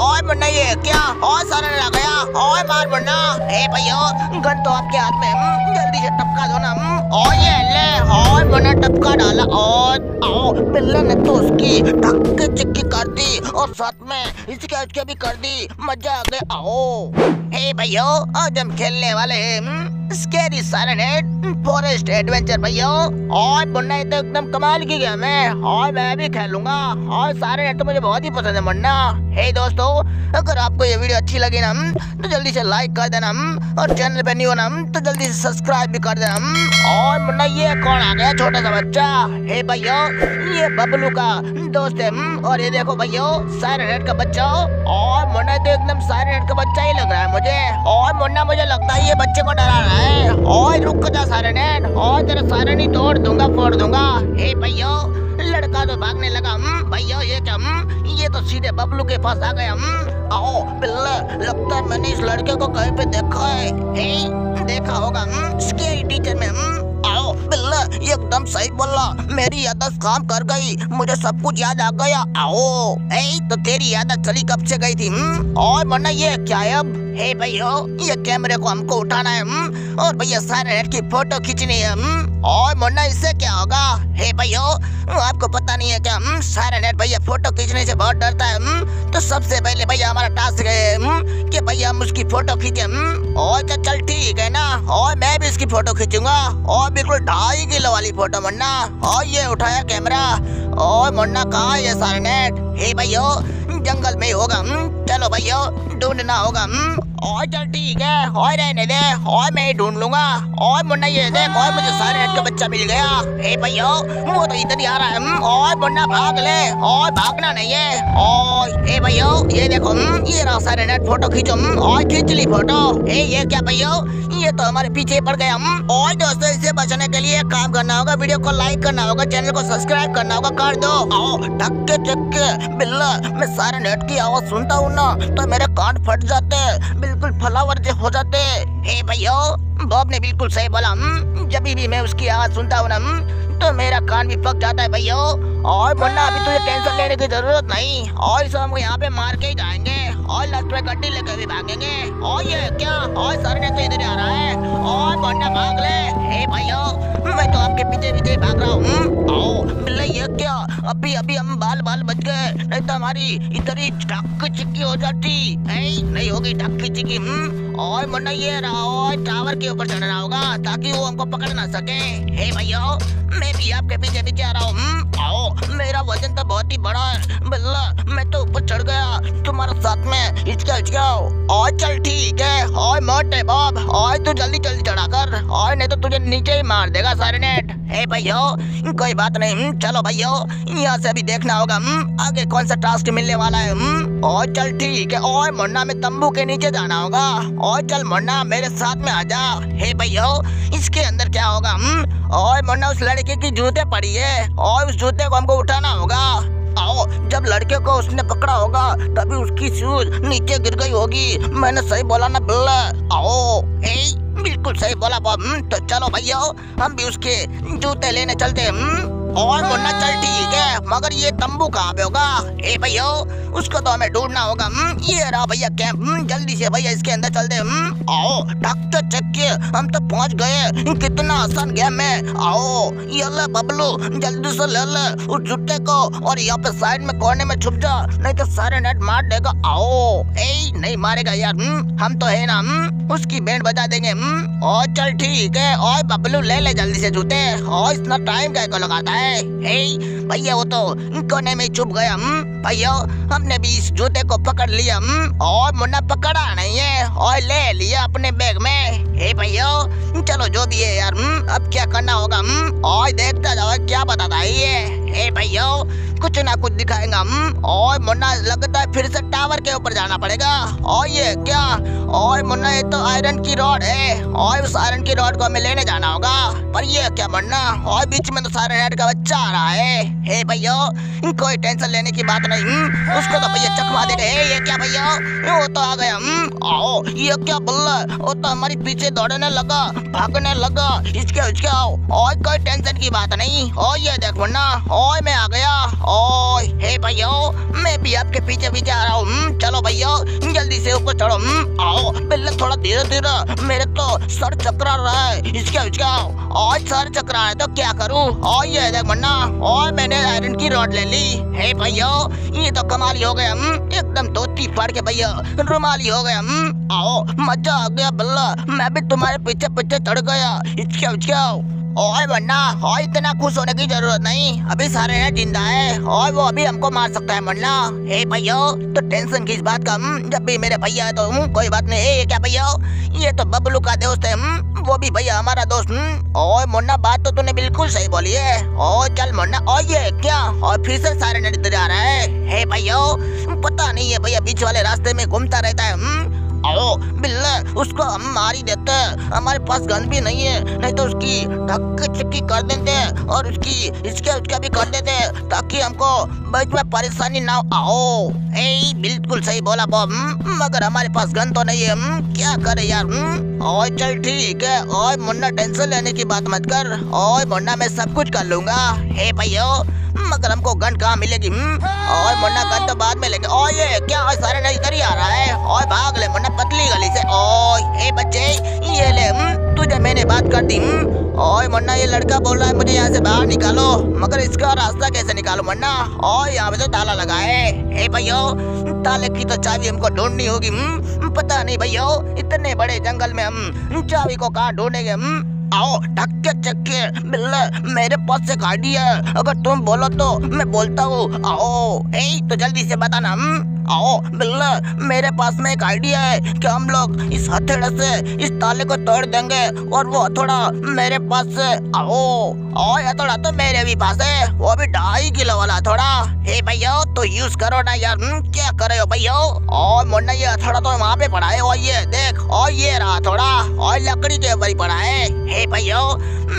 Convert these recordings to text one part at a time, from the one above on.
ओए मुन्ना ये क्या? और सारा आ गया? ओए मार मुन्ना ए भैया गन तो आपके हाथ में हम्म, जल्दी से टपका दो ना हम्म। ओ ये ले और मुन्ना टपका डाला और आओ बिल्ला ने तो उसकी धक्के चिक्की कर दी और साथ में इसके इसके भी कर दी मज़ा आ गया आओ। हे भैया आज हम खेलने वाले हैं स्कैरी साइलेंट फॉरेस्ट एडवेंचर भैया। और मुन्ना ये तो एकदम कमाल की गेम है। और मैं भी खेलूँगा। और सारे नेट तो मुझे बहुत ही पसंद है मुन्ना हे दोस्तों, अगर आपको ये वीडियो अच्छी लगी ना तो जल्दी से लाइक कर देना, और चैनल पे नहीं हो ना तो जल्दी से सब्सक्राइब भी कर देना। और मुन्ना ये कौन आ गया, छोटा सा बच्चा? हे भैया, ये बबलू का दोस्त है और ये देखो भैया सारे नेट का बच्चा। और मुन्ना तो एकदम सारे नेट का बच्चा ही लग रहा है मुझे। और मुन्ना मुझे लगता है ये बच्चे को डरा रहा है। और रुक जा सारे नेट और तेरा सारे नहीं तोड़ दूँगा फोड़ दूँगा। हे भैया लड़का तो भागने लगा हम्म, भैया ये क्या हम्म, ये तो सीधे बबलू के पास आ गया हम्म। आओ बिल्ला लगता है मैंने इस लड़के को कहीं पे देखा है। हे देखा होगा स्केरी टीचर में हम्म। बिल्ला, एकदम सही बोला मेरी याददाश्त काम कर गई मुझे सब कुछ याद आ गया आओ ए तो तेरी याददाश्त चली कब से गई थी हम्म? और मना ये, क्या है अब हे भैया, ये कैमरे को हमको उठाना है हम्म? और भैया, सारे नेट की फ़ोटो खींचनी है हम्म? और मुन्ना इससे क्या होगा हे भैया, आपको पता नहीं है क्या? सारे नेट भैया फ़ोटो खींचने से बहुत डरता है? तो सबसे पहले भैया हमारा टास्क है भैया हम उसकी फ़ोटो खींचे हम्म? और क्या चल ठीक है ना और मैं भी इसकी फ़ोटो खींचूँगा और बिल्कुल ढाई किलो वाली फ़ोटो, मुन्ना और ये उठाया कैमरा और मुन्ना, कहा ये सारे नेट हे भैया, जंगल में होगा हम्म? चलो भैया, ढूंढना होगा हम्म? और चल ठीक है और रहने दे और मैं ही ढूंढ लूँगा और मुन्ना ये देख और मुझे सारे का बच्चा मिल गया हे भैया वो तो इधर ही आ रहा है हम्म? और मुन्ना भाग ले और भागना नहीं है और हे भैया, ये देखो हम्म? ये रहा सारे नेट फ़ोटो खींचो हम्म? और खींच ली फ़ोटो हे ये क्या भैया, ये तो हमारे पीछे पड़ गया हम और दोस्तों, इससे बचने के लिए काम करना होगा, वीडियो को लाइक करना होगा, चैनल को सब्सक्राइब करना होगा, कर दो आओ, धक्के चक्के, बिल्ला, मैं सारे नेट की आवाज़ सुनता हूँ ना तो मेरे कान फट जाते हैं बिल्कुल फलावर जे हो जाते। हैं। भैया बॉब ने बिल्कुल सही बोला हम्म, जब भी मैं उसकी आवाज़ सुनता हूँ ना हम्म, तो मेरा कान भी पक जाता है भैया। और मुन्ना अभी तुझे टेंशन लेने की ज़रूरत नहीं। और इसे हम यहाँ पे मार के ही जाएँगे और लास्ट में गड्डी लेकर भी भागेंगे। और ये क्या? और सर ने तो इधर आ रहा है। और मुन्ना भाग ले। हे भैया मैं तो आपके पीछे पीछे भाग रहा हूँ। ये क्या? अभी अभी हम बाल बाल बच गए। नहीं तो हमारी इधर ही ढक चिक्की हो जाती। है नहीं होगी ढक्की चिक्की हम्म? और मुन्ना ये रहा टावर के ऊपर चढ़ना होगा ताकि वो हमको पकड़ ना सके। हे भैया मैं भी आपके पीछे पीछे आ रहा हूँ हम्म, आओ मेरा वज़न तो बहुत ही बड़ा है। बल्ला मैं तो ऊपर चढ़ गया। तुम्हारे साथ में हिचका हिचका और चल ठीक है। और मोटे बॉब और तू जल्दी जल्दी चढ़ा कर। और नहीं तो तुझे नीचे ही मार देगा सारे नेट। भैया कोई बात नहीं हम्म, चलो भैया यहाँ से अभी देखना होगा हम्म, आगे कौन सा टास्क मिलने वाला है हम्म, और चल ठीक है और मुन्ना में तंबू के नीचे जाना होगा और चल मुन्ना मेरे साथ में आ जा हे भैया इसके अंदर क्या होगा और मुन्ना उस लड़के की जूते पड़ी है और उस जूते को हमको उठाना होगा आओ जब लड़के को उसने पकड़ा होगा तभी उसकी शूज़ नीचे गिर गई होगी मैंने सही बोला ना बिल्ला आओ बिल्कुल सही बोला बॉब हम्म, तो चलो भैया हम भी उसके जूते लेने चलते हैं हम्म। और मुन्ना चल ठीक है मगर ये तंबू कहाँ पे होगा। ए भैया उसको तो हमें ढूंढना होगा। हम्म, ये रहा भैया कैंप हम्म, जल्दी से भैया इसके अंदर चलते हम्म, आओ डॉक्टर चक्के हम तो पहुँच गए। कितना आसान गेम है। आओ ये ले बबलू जल्दी से ले ले उस जुट्टे को और यहाँ पे साइड में कोने में छुप जा नहीं तो सारे नेट मार देगा। आओ। ए नहीं मारेगा यार। हम तो है ना। उसकी बैंड बजा देंगे। और चल ठीक है। और बबलू ले ले जल्दी से जूते। और इतना टाइम क्या लगाता है? हे भैया वो तो कोने में छुप गया हम्म, भैया हमने भी इस जूते को पकड़ लिया हम्म, और मुन्ना पकड़ा नहीं है और ले लिया अपने बैग में। हे भैया चलो जो भी है यार हम्म, अब क्या करना होगा हम्म, और देखता जाओ क्या बताता है ये? हे भैया कुछ ना कुछ दिखाएगा और मुन्ना लगता है फिर से टावर के ऊपर जाना पड़ेगा। और ये क्या? और मुन्ना ये तो आयरन की रॉड है और उस आयरन की रॉड को हमें लेने जाना होगा। पर ये क्या मुन्ना? और बीच में तो सारे नेट का बच्चा आ रहा है। हे भैया कोई टेंशन लेने की बात नहीं हम्म, उसको तो भैया चकमा दे रहे ये क्या भैया? वो तो आ गया हम्म, आओ ये क्या बल्ला वो तो हमारे पीछे दौड़ने लगा भागने लगा। इसके इसके आओ। और कोई टेंशन की बात नहीं। और ये देख मुन्ना और मैं आ गया। और हे भैया मैं भी आपके पीछे पीछे आ रहा हूँ हम्म, चलो भैया जल्दी से ऊपर चढ़ो हम्म, आओ बिल्ले थोड़ा धीरे धीरे। मेरे तो सर चकरा रहा है। इसका इसका और सर चकरा है तो क्या करूँ? और ये देख मन्ना और मैंने आयरन की रॉड ले ली। हे भैया ये तो कमाल हो गया हम्म, एकदम धोती फाड़ के भैया रुमाली हो गया हम्म, आओ मज़ा आ गया बल्ला मैं भी तुम्हारे पीछे पीछे चढ़ गया इच्छा इसका ओए वरना और इतना खुश होने की ज़रूरत नहीं। अभी सारे हैं ज़िंदा है। और वो अभी हमको मार सकता है वरना हे भैया तो टेंशन किस बात का हम्म, जब भी मेरे भैया है तो हम्म, कोई बात नहीं। है क्या भैया? ये तो बबलू का दोस्त है हम्म, वो भी भैया हमारा दोस्त हम्म। और मुन्ना बात तो तूने बिल्कुल सही बोली है। और चल मुन्ना और ये क्या? और फिर से सारे नदी जा रहा है। हे भैया पता नहीं है भैया बीच वाले रास्ते में घूमता रहता है। आओ बिल्ला उसको हम मार ही देते हैं। हमारे पास गन भी नहीं है नहीं तो उसकी धक्के चक्की कर देते हैं और उसकी इसके उसका भी कर देते हैं ताकि हमको बीच में परेशानी ना आओ। ए बिल्कुल सही बोला बॉब। हम्म, मगर हमारे पास गन तो नहीं है हम्म, क्या करे यार हम्म? ओए चल ठीक है। ओए मुन्ना टेंशन लेने की बात मत कर। ओए मुन्ना मैं सब कुछ कर लूँगा। हे भैया मगर हमको गन कहाँ मिलेगी हम्म? और मुन्ना गन तो बाद में लेंगे ओ ये क्या है सारे ही आ रहा है और भाग ले, मुन्ना, पतली गली से ओ हे बच्चे, ये ले हम्म? तुझे मैंने बात कर दी हम्म? ओए, मुन्ना, ये लड़का बोल रहा है, मुझे यहाँ से बाहर निकालो मगर इसका रास्ता कैसे निकालो, मुन्ना और यहाँ पे तो ताला लगा है हे भैया, ताले की तो चाबी हमको ढूंढनी होगी हम्म? पता नहीं भैया, इतने बड़े जंगल में हम चाबी को कहाँ ढूंढेंगे हम्म? आओ ढक्के चक्के बिल्ले मेरे पास से गाड़ी है। अगर तुम बोलो तो मैं बोलता हूँ। आओ ए तो जल्दी से बताना हम्म? आओ बिल्ले मेरे पास में एक आइडिया है कि हम लोग इस हथेड़े से इस ताले को तोड़ देंगे और वो हथौड़ा मेरे पास से आओ। और हथौड़ा तो मेरे भी पास है। वो भी ढाई किलो वाला हथौड़ा। हे भैया तो यूज़ करो ना यार। हम्म, क्या कर रहे हो भैया? और मुन्ना ये हथौड़ा तो वहाँ पे पड़ा है। और ये देख और ये रहा हथौड़ा। और लकड़ी के ऊपर ही पड़ा है। हे भैया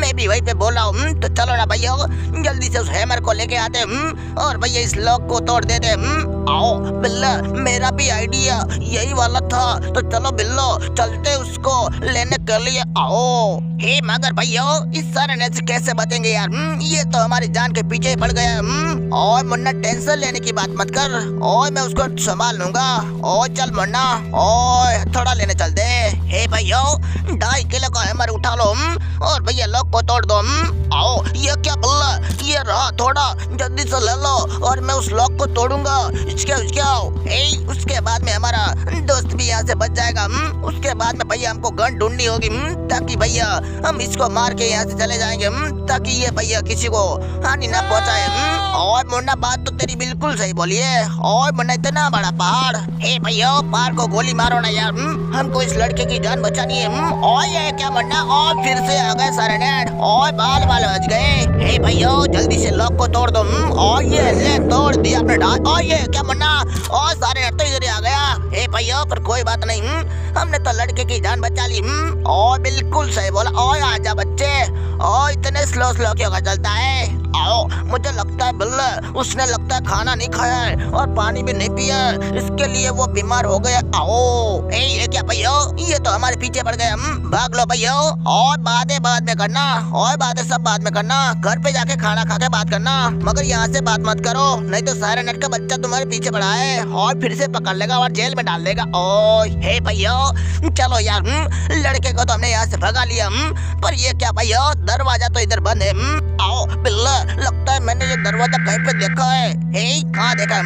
मैं भी वहीं पे बोल हूँ हम्म, तो चलो ना भैया जल्दी से उस हैमर को लेके आते हैं हम्म, और भैया इस लॉक को तोड़ देते हम्म। आओ बिल्ला मेरा भी आइडिया यही वाला था तो चलो बिल्लो चलते उसको लेने के लिए आओ। हे मगर भैया इस सारे ने से कैसे बचेंगे यार? हम्म, ये तो हमारी जान के पीछे पड़ गया। हम्म, और मुन्ना टेंशन लेने की बात मत कर। और मैं उसको संभाल लूँगा। और चल मुन्ना और थोड़ा लेने चलते हे भैया ढाई किलो का हैमर उठा लो हम्म, और भैया लोग को तोड़ दो आओ। ये क्या बल्ला? ये रहा थोड़ा जल्दी से ले लो और मैं उस लॉक को तोड़ूँगा। इसके इसके आओ। ए उसके बाद में हमारा दोस्त भी यहाँ से बच जाएगा हम्म, उसके बाद में भैया हमको गन ढूंढनी होगी हम्म, ताकि भैया हम इसको मार के यहाँ से चले जाएँगे हम्म, ताकि ये भैया किसी को हानि ना पहुँचाए। और मुन्ना बात तो तेरी बिल्कुल सही बोली है। और मुन्ना इतना बड़ा पहाड़। हे भैया पहाड़ को गोली मारो ना यार हमको इस लड़के की जान बचानी है और ये क्या मुन्ना? और फिर से आ गए सारे नेट और बाल बाल बच गए। हे भैया जल्दी से लॉक को तोड़ दो। हम्म, ये ले तोड़ दिया अपने ढाल और ये क्या मना और सारे नेट तो इधर आ गया। भैया पर कोई बात नहीं हम्म, हमने तो लड़के की जान बचा ली हम्म, और बिल्कुल सही बोला और आजा बच्चे और इतने स्लो स्लो क्यों चलता है? आओ मुझे लगता है बिल्ले उसने लगता है खाना नहीं खाया है और पानी भी नहीं पिया इसके लिए वो बीमार हो गया आओ। ए ये क्या भैया ये तो हमारे पीछे पड़ गए हम भाग लो भैया और बातें बाद में करना और बातें सब बाद में करना घर पे जाके खाना खा के बात करना मगर यहाँ से बात मत करो नहीं तो सारे नट का बच्चा तुम्हारे पीछे पड़ा है और फिर से पकड़ लेगा और जेल में डाल देगा ओ हे भैया चलो यार हम्म, लड़के को तो हमने यहाँ से भगा लिया हम्म, पर ये क्या भैया दरवाज़ा तो इधर बंद है हम्म, आओ बिल्ला लगता है मैंने ये दरवाज़ा कहीं पे देखा है। हे कहाँ देखा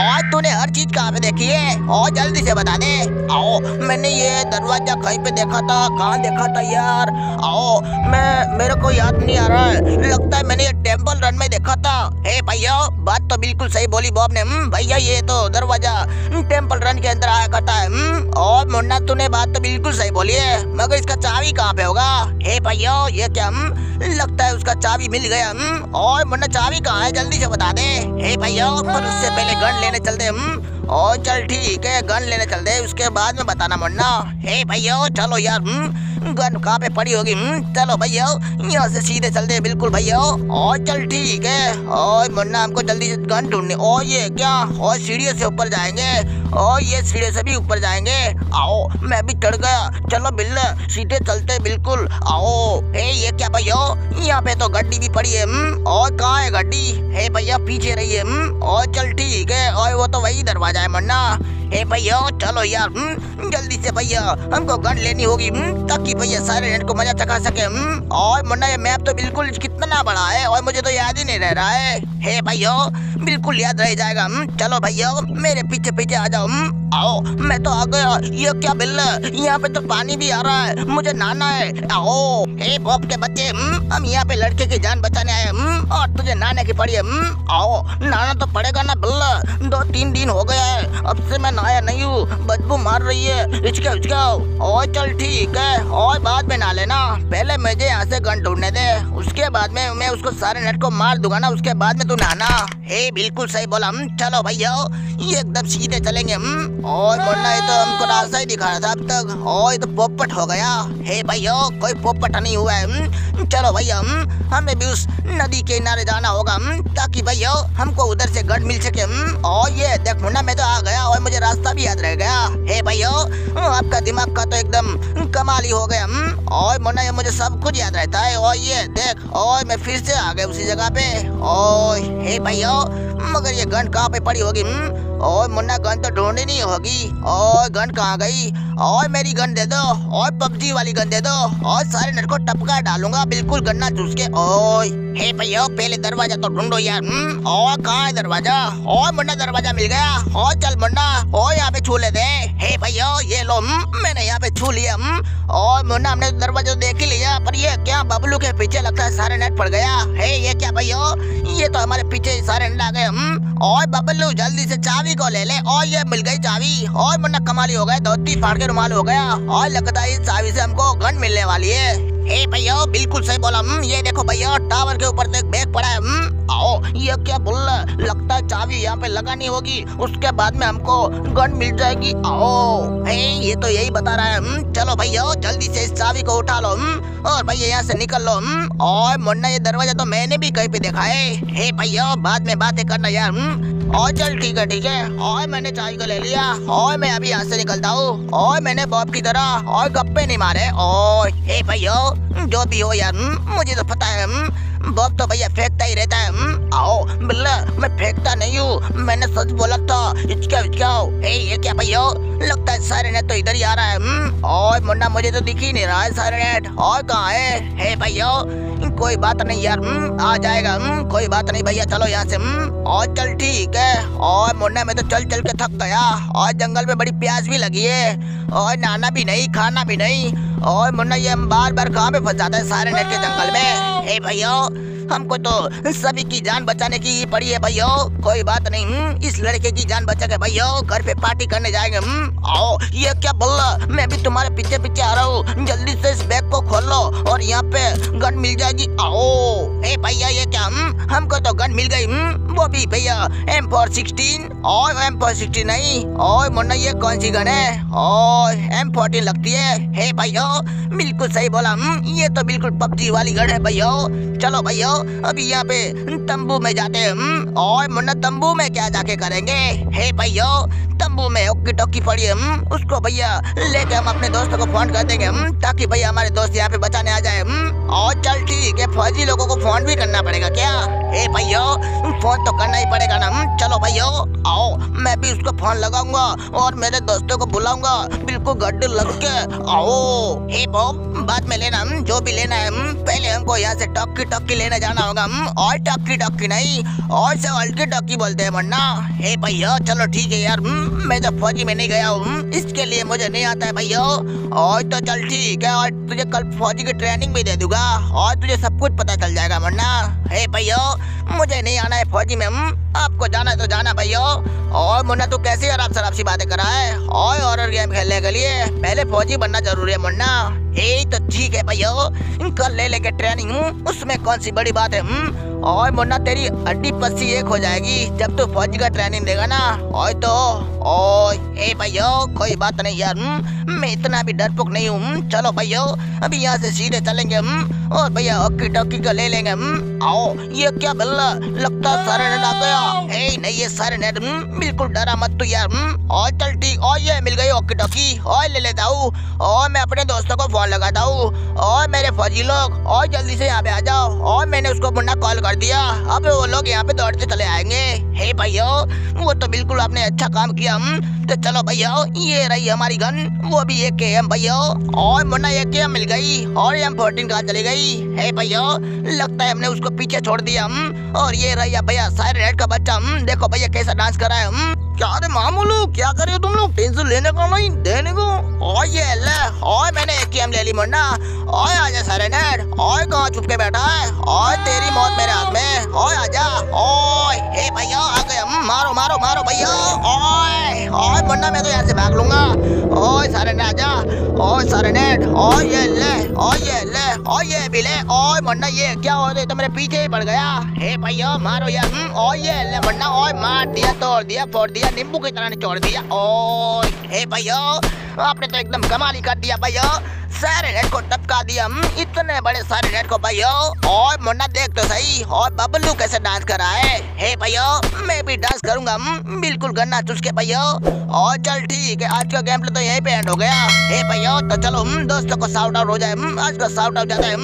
और तूने हर चीज़ कहाँ पे देखी है? और जल्दी से बता दे। आओ मैंने ये दरवाज़ा कहीं पे देखा था कहाँ देखा था यार? आओ मैं मेरे को याद नहीं आ रहा है। लगता है मैंने ये टेंपल रन में देखा था। हे भैया बात तो बिल्कुल सही बोली बॉब ने भैया ये तो दरवाज़ा टेंपल रन के अंदर आया करता है हम्म, और मुन्ना तूने बात तो बिल्कुल सही बोली है मगर इसका चाबी कहाँ पे होगा? हे भैया ये क्या हम्म, लगता है उसका चाबी मिल गया हम्म, और मुन्ना चाबी कहाँ है? जल्दी से बता दे। हे भैया पर उससे पहले गन लेने चलते हम और चल ठीक है गन लेने चलते हैं उसके बाद में बताना मुन्ना। हे भैया चलो यार हम्म, गन कहाँ पे पड़ी होगी हम्म, चलो भैया यहाँ से सीधे चलते हैं बिल्कुल भैया। और चल ठीक है और मुन्ना हमको जल्दी से गन ढूँढने और ये क्या? और सीढ़ियों से ऊपर जाएँगे और ये सीढ़े से भी ऊपर जाएँगे। आओ मैं भी चढ़ गया चलो बिल्ला सीधे चलते हैं बिल्कुल आओ। हे ये क्या भैया? यहाँ पे तो गड्डी भी पड़ी है हम्म, और कहा है गड्डी? हे भैया पीछे रही है हम्म, और चल ठीक है और वो तो वही दरवाज़ा है मन्ना। हे भैया चलो यार हम्म, जल्दी से भैया हमको गन लेनी होगी हम्म, ताकि भैया सारे नेट को मज़ा चखा सके हम्म। और मुन्ना ये मैप तो बिल्कुल कितना बड़ा है और मुझे तो याद ही नहीं रह रहा है हे भैया बिल्कुल याद रह जाएगा हम्म, चलो भैया मेरे पीछे पीछे आ जाओ हम्म, आओ मैं तो आ गया ये क्या बिल यहाँ पे तो पानी भी आ रहा है मुझे नहाना है आओ हे बॉब के बच्चे हम्म, हम यहाँ पे लड़के की जान बचाने आए हम्म, और तुझे नहाने की पड़ी है हम्म, आओ नहाना तो पड़ेगा ना बिल्ला दो तीन दिन हो गया है अब से मैं नहाया नहीं हूँ। बदबू मार रही है। हिचका हिचका। और चल ठीक है। और बाद में नहा लेना। पहले मुझे यहाँ से गन ढूँढने दे। उसके बाद में मैं उसको सारे नेट को मार दूँगा ना उसके बाद में तू नहाना। हे बिल्कुल सही बोला। हम चलो भैया। ये एकदम सीधे चलेंगे। हम और मुन्ना ये तो हमको रास्ता ही दिखा रहा था अब तक। और ये तो पोपट हो गया। हे भैया कोई पोपट नहीं हुआ है। हम्म, चलो भैया। हम हमें भी उस नदी के किनारे जाना होगा। हम्म, ताकि भैया हमको उधर से गढ़ मिल सके। हम्म, और ये देख मुन्ना मैं तो आ गया और मुझे रास्ता भी याद रह गया। हे भैया आपका दिमाग का तो एकदम कमाल ही हो गया हम्म, और मुन्ना ये मुझे सब कुछ याद रहता है। और ये देख और मैं फिर से आ गया उसी जगह पे। और हे भैया मगर ये गन कहाँ पे पड़ी होगी हम्म? और मुन्ना गन तो ढूंढनी नहीं होगी। और गन कहाँ गई? और मेरी गन दे दो और पबजी वाली गन दे दो और सारे नेट को टपका डालूँगा बिल्कुल गन्ना चूस के। ओए हे भैया पहले दरवाज़ा तो ढूंढो यार हम्म? और कहाँ है दरवाज़ा? और मुन्ना दरवाज़ा मिल गया। और चल मुन्ना और यहाँ पे छू ले दे। हे भैया ये लो हम्म, मैंने यहाँ पे छू लिया हम्म, और मुन्ना हमने तो दरवाज़ा देख ही लिया पर ये क्या बबलू के पीछे लगता है सारे नेट पड़ गया। हे ये क्या भैया? ये तो हमारे पीछे सारे नेट आ गए हम्म, और बबलू जल्दी से चाबी को ले ले। और ये मिल गई चाबी। और मुन्ना कमाली हो गए धोती फाड़ के रुमाल हो गया और लगता है इस चाबी से हमको गन मिलने वाली है। हे भैया बिल्कुल सही बोला। हम्म, ये देखो भैया टावर के ऊपर तो एक बैग पड़ा है। हम्म, आओ ये क्या बोल रहा है? लगता है चाबी यहाँ पे लगानी होगी। उसके बाद में हमको गन मिल जाएगी। आओ। हे ये तो यही बता रहा है। हम्म, चलो भैया जल्दी से इस चाबी को उठा लो। और भैया यहाँ से निकल लो। और मुन्ना ये दरवाज़ा तो मैंने भी कहीं पे देखा है। भैया बाद में बातें करना यार। और चल ठीक है ठीक है। और मैंने चाय को ले लिया। और मैं अभी यहाँ से निकलता हूँ। और मैंने बॉब की तरह और गप्पे नहीं मारे। और हे भैया जो भी हो यार मुझे तो पता है हम्म, बॉब तो भैया फेंकता ही रहता है हम्म, आओ बिल्ला मैं फेंकता नहीं हूँ। मैंने सच बोला था हिचका हिचकाओ हे ये क्या भैया? लगता है सारे नेट तो इधर ही आ रहा है हम्म, और मुन्ना मुझे तो दिख ही नहीं रहा है सारे नेट। और कहाँ है? हे भैया कोई बात नहीं यार हम्म, आ जाएगा कोई बात नहीं भैया चलो यहाँ से और चल ठीक है। और मुन्ना मैं तो चल चल के थक गया। और जंगल में बड़ी प्यास भी लगी है। और नहाना भी नहीं खाना भी नहीं। और मुन्ना ये बार बार कहाँ पे फंस जाते हैं सारे नेट के जंगल में? हे भैया हमको तो सभी की जान बचाने की ही पड़ी है भैया। कोई बात नहीं हम्म, इस लड़के की जान बचा के भैया घर पे पार्टी करने जाएँगे हम्म, आओ ये क्या बोल रहा मैं भी तुम्हारे पीछे पीछे आ रहा हूँ। जल्दी से इस बैग को खोल और यहाँ पे गन मिल जाएगी। आओ। ए भैया ये क्या हम्म, हमको तो गन मिल गई वो भी भैया एम फोर सिक्सटीन और एम फोर सिक्सटीन नहीं और मुन्ना ये कौन सी गन है? और एम फोर्टीन लगती है। हे भैया बिल्कुल सही बोला ये तो बिल्कुल पबजी वाली गन है भैया। चलो भैया अभी यहाँ पे तंबू में जाते हैं हम्म, और मुन्ना तंबू में क्या जाके करेंगे? हे भैया, तंबू में ओकी टोकी पड़ी है उसको भैया लेके हम अपने दोस्तों को फ़ोन कर देंगे ताकि भैया हमारे दोस्त यहाँ पे बचाने आ जाए और चल ठीक है, फौजी लोगों को फ़ोन भी करना पड़ेगा क्या? हे भैया, फ़ोन तो करना ही पड़ेगा ना चलो भैया, आओ, मैं भी उसको फ़ोन लगाऊँगा और मेरे दोस्तों को बुलाऊँगा, बिल्कुल गड्ढे लग के, आओ। हे बॉब, बाद में लेना जो भी लेना है पहले हमको यहाँ से टॉकी टॉकी लेने जाना होगा और टॉकी टॉकी नहीं, और से अल्टी टॉकी बोलते हैं वरना हे भैया चलो ठीक है यार हम्म, मैं तो फौजी में नहीं गया हूँ हम्म, इसके लिए मुझे नहीं आता है भैया। और तो चल ठीक है और तुझे कल फौजी की ट्रेनिंग भी दे दूँगा और तुझे सब कुछ पता चल जाएगा वरना हे भैया मुझे नहीं आना है फौजी में हम्म, आपको जाना तो जाना भैया। और मुन्ना तू कैसे आराम शराब सी बातें कर है? और हॉरर गेम खेलने के लिए पहले फौजी बनना ज़रूरी है मुन्ना। ए तो ठीक है भैया कल ले लेके ट्रेनिंग उसमें कौन सी बड़ी बात है? और मुन्ना, तेरी अड्डी पस्सी एक हो जाएगी, जब तू फौजी का ट्रेनिंग देगा ना और तो ओ ए भैया, कोई बात नहीं यार हम्म? मैं इतना भी डरपोक नहीं हूँ हम्म? चलो भैया अभी यहाँ से सीधे चलेंगे हम और भैया हॉकी टॉकी का ले लेंगे हम आओ ये क्या बल्ला लगता सारे नेट आ गया ए नहीं ये सारे नेट हम्म, बिल्कुल डरा मत तू यार हम्म, और चल ठीक और ये मिल गई ओकी टोकी और ले लेता हूँ और मैं अपने दोस्तों को फ़ोन लगाता हूँ और मेरे फौजी लोग और जल्दी से यहाँ पे आ जाओ और मैंने उसको मुन्ना कॉल कर दिया अब वो लोग यहाँ पे दौड़ते चले आएँगे हे भैया वो तो बिल्कुल आपने अच्छा काम किया हम्म, तो चलो भैया ये रही हमारी गन वो भी एक के एम भैया। और मुन्ना एक के एम मिल गई, और एम फोर्टीन कहाँ चली गई? है भैया, लगता है हमने उसको पीछे छोड़ दिया, हम। और ये रही भैया सारे रेड का बच्चा, हम। देखो भैया कैसा डांस कर रहा है, हम। क्या रे मामूलू, क्या कर हो तुम लोग? टेंशन लेने का नहीं, देने को? और ये ले, और मैंने एक के एम ले ली मुन्ना। और आजा सारे नेट और कहाँ छुप के बैठा है? और तेरी मौत मेरे हाथ में। और आजा। ओए हे भैया आ गए। हम मारो मारो मारो भैया। ओए ओए मुन्ना मैं तो यहाँ से भाग लूँगा। ओए सारे नेट आजा। ओए सारे नेट और ये ले और ये ले और ये भी ले। ओए मुन्ना ये क्या हो रहा तो मेरे पीछे ही पड़ गया। हे भैया मारो यार हम्म, और ये ले मुन्ना ओए मार दिया तोड़ दिया फोड़ दिया नींबू की तरह निचोड़ दिया। ओए हे भैया आपने तो एकदम कमाल ही कर दिया भैया। सारे नेट को टपका दिया। हम्म, इतने बड़े सारे नेट को भैया। और मुन्ना देख तो सही। और बबलू कैसे डांस कर रहा है। हे भैया मैं भी डांस करूँगा। हम्म, बिल्कुल गन्ना चुस के भैया। और चल ठीक है आज का गेम प्ले तो यहीं पे एंड हो गया। हे भैया तो चलो हम्म, दोस्तों को साउट आउट हो जाए। आज का साउट आउट जाता है।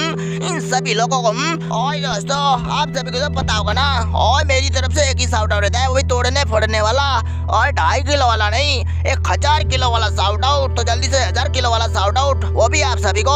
इन सभी लोगों को और दोस्तों आप सभी को तो पता होगा ना। और मेरी तरफ़ से एक ही साउट आउट रहता है वही तोड़ने फोड़ने वाला। और ढाई किलो वाला नहीं एक हज़ार किलो वाला साउट आउट तो जल्दी से हज़ार किलो वाला साउट आउट वो भी आप सभी को